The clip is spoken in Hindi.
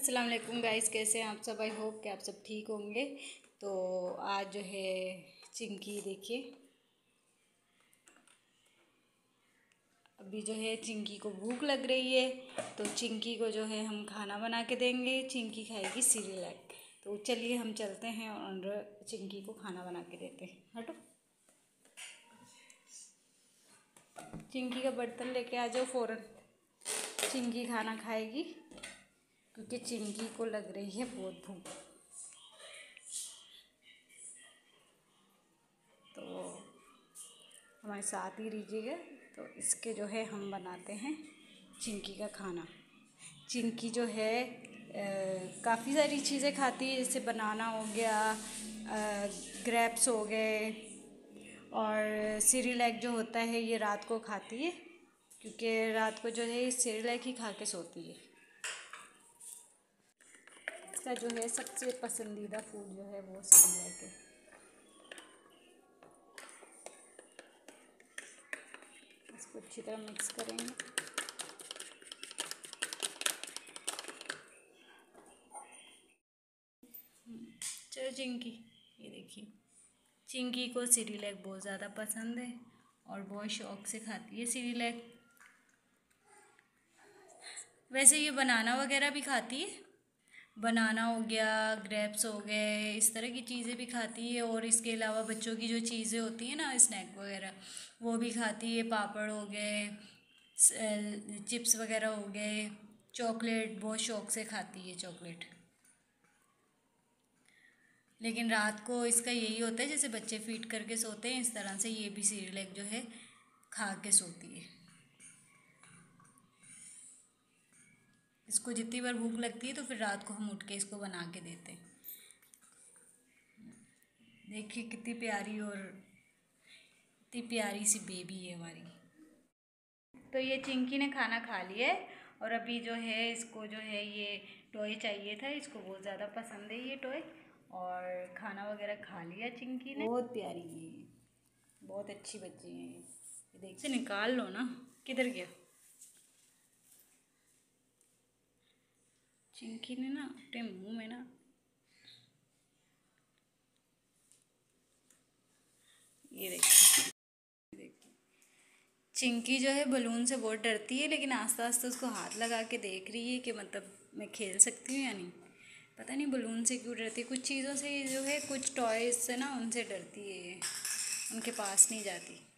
अस्सलाम वालेकुम गाइस, कैसे हैं आप सब? आई होप कि आप सब ठीक होंगे। तो आज जो है चिंकी, देखिए। अभी जो है चिंकी को भूख लग रही है तो चिंकी को जो है हम खाना बना के देंगे। चिंकी खाएगी सीरियलैक तो चलिए हम चलते हैं और चिंकी को खाना बना के देते हैं। हटो। चिंकी का बर्तन लेके आ जाओ फ़ौरन। चिंकी खाना खाएगी। क्योंकि चिंकी को लग रही है बहुत भूख। तो हमारे साथ ही रहिएगा। तो इसके जो है हम बनाते हैं चिंकी का खाना। चिंकी जो है काफ़ी सारी चीज़ें खाती है, जैसे बनाना हो गया ग्रेप्स हो गए, और सीरीलैक जो होता है, ये रात को खाती है, क्योंकि रात को जो है सीरीलैक ही खा के सोती है। इसका जो है, सबसे पसंदीदा फ़ूड जो है वो सेवलाई है इसको अच्छी तरह मिक्स करेंगे। चलो चिंकी, ये देखिए। चिंकी को सीरीलैक बहुत ज़्यादा पसंद है और बहुत शौक से खाती है सीरीलैक वैसे ये बनाना वगैरह भी खाती है? बनाना हो गया ग्रेप्स हो गए, इस तरह की चीज़ें भी खाती है और इसके अलावा बच्चों की जो चीज़ें होती हैं ना स्नैक वगैरह, वो भी खाती है, पापड़ हो गए चिप्स वगैरह हो गए चॉकलेट बहुत शौक से खाती है चॉकलेट लेकिन रात को इसका यही होता है, जैसे बच्चे फीट करके सोते हैं, इस तरह से ये भी सीरियल जो है खा के सोती है। इसको जितनी बार भूख लगती है तो फिर रात को हम उठ के इसको बना के देते हैं। देखिए कितनी प्यारी और इतनी प्यारी सी बेबी है हमारी। तो ये चिंकी ने खाना खा लिया है और अभी जो है इसको जो है ये टॉय चाहिए था, इसको बहुत ज़्यादा पसंद है ये टॉय और खाना वगैरह खा लिया चिंकी ने। बहुत प्यारी है बहुत अच्छी बच्ची है ये। देख से निकाल लो ना। किधर गया? चिंकी ने ना अपने मुँह में ना ये देखिए चिंकी जो है बलून से बहुत डरती है, लेकिन आस्ते आस्ते उसको हाथ लगा के देख रही है कि मतलब मैं खेल सकती हूँ या नहीं। पता नहीं बलून से क्यों डरती है। कुछ चीज़ों से जो है, कुछ टॉयज़ से ना उनसे डरती है उनके पास नहीं जाती।